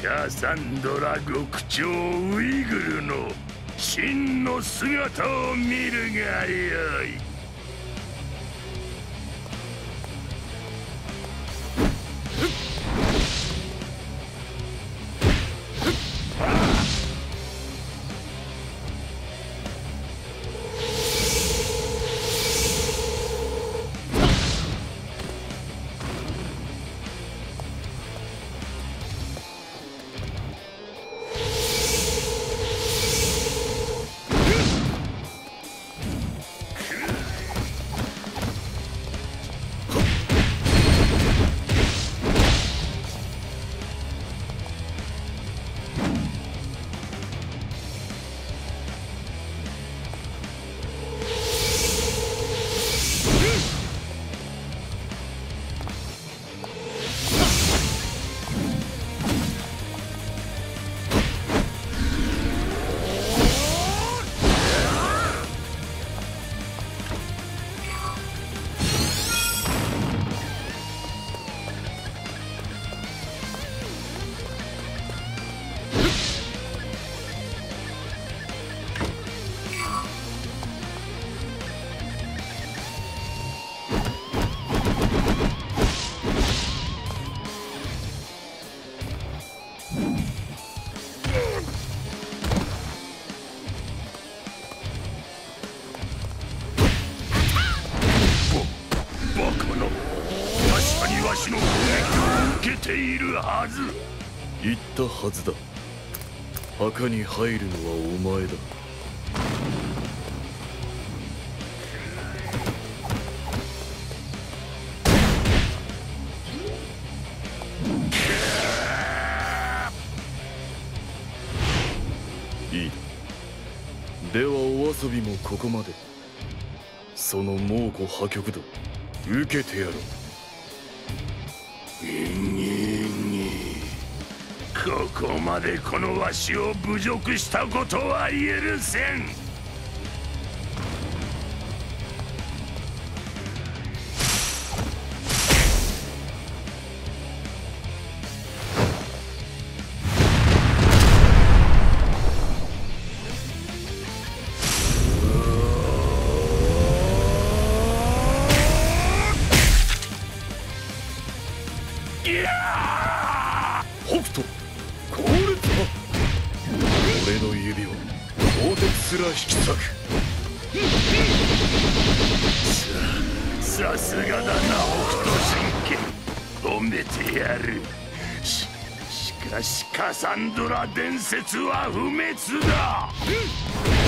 キャサンドラ極長ウイグルの真の姿を見るがよい。にわしの攻撃を受けているはず。言ったはずだ。墓に入るのはお前だ。いい。ではお遊びもここまで。その猛虎破局だ受けてやろう。ここまでこのわしを侮辱したことは許せん。北斗強烈派俺の指を鋼鉄すら引き裂く。ささすがだな北斗神拳褒めてやる。ししかしカサンドラ伝説は不滅だ。お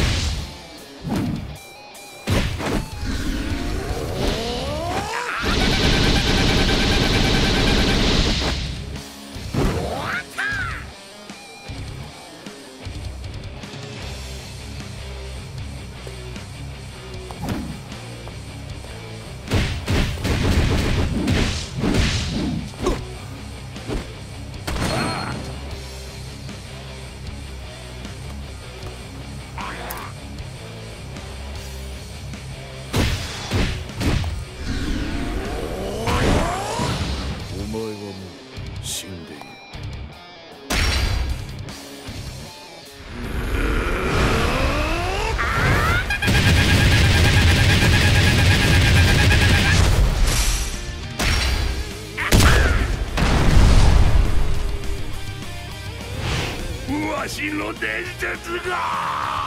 わしの伝説が！